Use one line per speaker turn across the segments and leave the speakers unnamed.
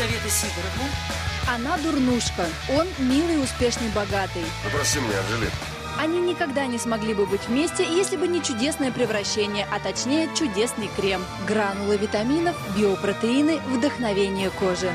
Елизавета Сидоровна?
Она дурнушка, он милый, успешный, богатый.
Попроси мне, Анжелик.
Они никогда не смогли бы быть вместе, если бы не чудесное превращение, а точнее чудесный крем. Гранулы витаминов, биопротеины, вдохновение кожи.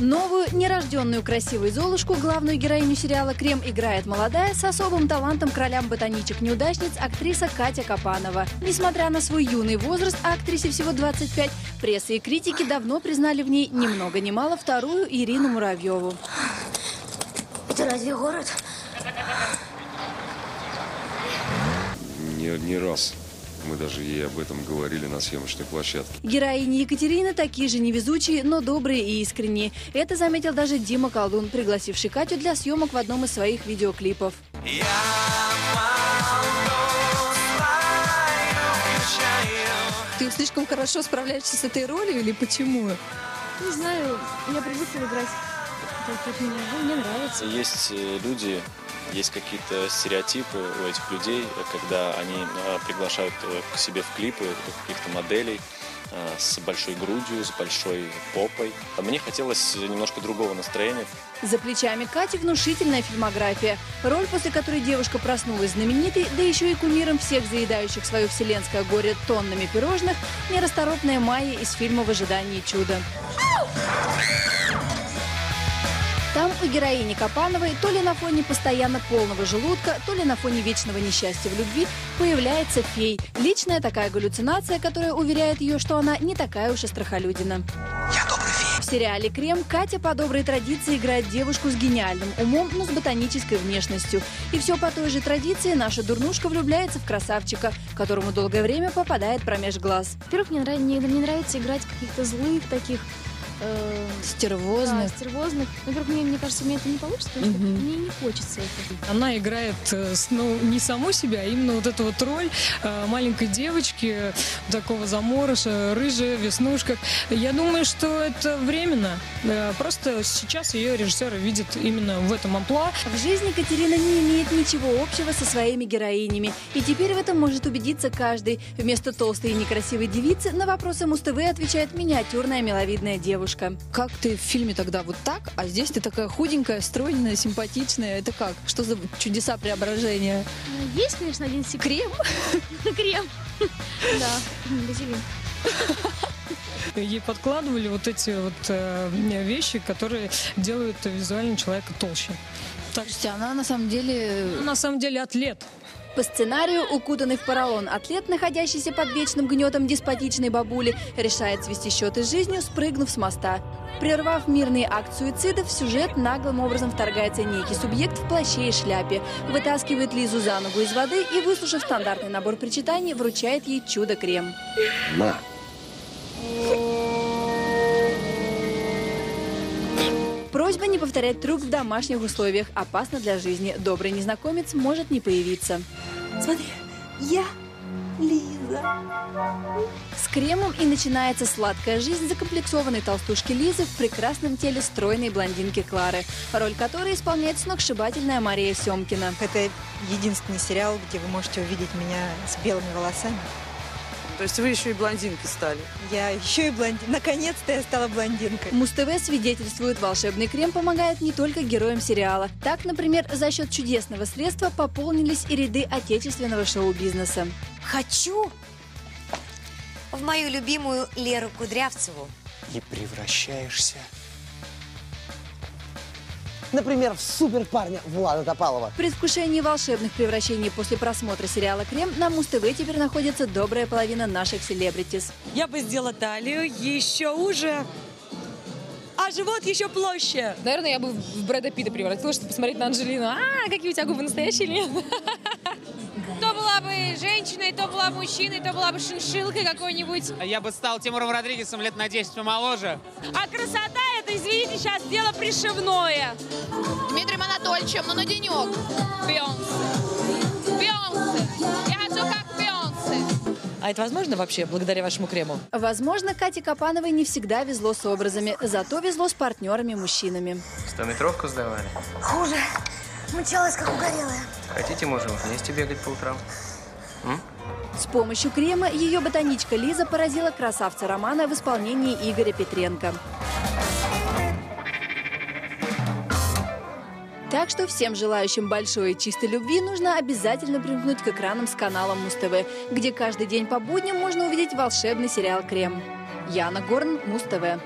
Новую, нерожденную красивую Золушку, главную героиню сериала «Крем» играет молодая, с особым талантом к ролям ботаничек-неудачниц актриса Катя Капанова. Несмотря на свой юный возраст, актрисе всего 25, пресса и критики давно признали в ней ни много ни мало вторую Ирину Муравьеву.
Это разве город?
Не, не раз. Мы даже ей об этом говорили на съемочной площадке.
Героини Екатерины такие же невезучие, но добрые и искренние. Это заметил даже Дима Колдун, пригласивший Катю для съемок в одном из своих видеоклипов.
Ты слишком хорошо справляешься с этой ролью или почему?
Не знаю, я привыкла играть. Мне нравится.
Есть э, люди, есть какие-то стереотипы у этих людей, когда они э, приглашают э, к себе в клипы каких-то моделей э, с большой грудью, с большой попой. А мне хотелось немножко другого настроения.
За плечами Кати внушительная фильмография. Роль, после которой девушка проснулась знаменитой, да еще и кумиром всех заедающих свое вселенское горе тоннами пирожных, нерасторопная Майя из фильма «В ожидании чуда». Там у героини Капановой то ли на фоне постоянно полного желудка, то ли на фоне вечного несчастья в любви появляется фей. Личная такая галлюцинация, которая уверяет ее, что она не такая уж и страхолюдина. В сериале «Крем» Катя по доброй традиции играет девушку с гениальным умом, но с ботанической внешностью. И все по той же традиции наша дурнушка влюбляется в красавчика, которому долгое время попадает промеж глаз.
Во-первых, мне, нрав- мне не нравится играть каких-то злых таких... э,
Стервозных.
да, стервозных. Во-первых, мне, мне кажется, у меня это не получится, потому что мне не хочется это.
Она играет э, с- ну, не саму себя, а именно вот эту вот роль э, маленькой девочки, такого заморыша, рыжая, в веснушках. Я думаю, что это временно. Э, Просто сейчас ее режиссеры видят именно в этом амплуа.
В жизни Катерина не имеет ничего общего со своими героинями. И теперь в этом может убедиться каждый. Вместо толстой и некрасивой девицы на вопросы Муз-ТВ отвечает миниатюрная миловидная девушка.
Как ты в фильме тогда вот так, а здесь ты такая худенькая, стройная, симпатичная. Это как? Что за чудеса преображения?
Ну, Есть, конечно, один секрет. Крем. Крем. Да, базилин.
Ей подкладывали вот эти вот э, вещи, которые делают визуально человека толще. Так
Слушайте, она на самом деле...
что на самом деле атлет.
По сценарию, укутанный в поролон атлет, находящийся под вечным гнетом деспотичной бабули, решает свести счеты с жизнью, спрыгнув с моста. Прервав мирный акт суицидов, в сюжет наглым образом вторгается некий субъект в плаще и шляпе, вытаскивает Лизу за ногу из воды и, выслушав стандартный набор причитаний, вручает ей чудо-крем.
На.
Просьба не повторять трюк в домашних условиях. Опасно для жизни. Добрый незнакомец может не появиться.
Смотри, я Лиза.
С кремом и начинается сладкая жизнь закомплексованной толстушки Лизы в прекрасном теле стройной блондинки Клары, роль которой исполняет сногсшибательная Мария Семкина.
Это единственный сериал, где вы можете увидеть меня с белыми волосами.
То есть вы еще и блондинкой стали?
Я еще и блондин. Наконец-то я стала блондинкой.
Муз-ТВ свидетельствует, волшебный крем помогает не только героям сериала. Так, например, за счет чудесного средства пополнились и ряды отечественного шоу-бизнеса.
Хочу в мою любимую Леру Кудрявцеву.
и превращаешься. Например, в суперпарня Влада Топалова.
В предвкушении волшебных превращений после просмотра сериала «Крем» на Муз-ТВ теперь находится добрая половина наших селебритис.
Я бы сделала талию еще уже, а живот еще площе.
Наверное, я бы в Брэда Питта превратилась, чтобы посмотреть на Анджелину. А, какие у тебя губы настоящие или нет?
То была бы женщиной, то была бы мужчиной, то была бы шиншилкой какой-нибудь.
Я бы стал Тимуром Родригесом лет на 10 помоложе.
А красота это, извините, сейчас дело пришивное.
Дмитрием Анатольевичем, ну на денек. Бейонсе. Бейонсе. Я хочу как Бейонсе.
А это возможно вообще, благодаря вашему крему?
Возможно, Кате Капановой не всегда везло с образами, зато везло с партнерами-мужчинами.
Стометровку сдавали.
Хуже. Мчалась, как угорелая.
Хотите, можем вместе бегать по утрам? М?
С помощью крема ее ботаничка Лиза поразила красавца Романа в исполнении Игоря Петренко. Так что всем желающим большой и чистой любви нужно обязательно примкнуть к экранам с каналом Муз-ТВ, где каждый день по будням можно увидеть волшебный сериал «Крем». Яна Горн, Муз-ТВ.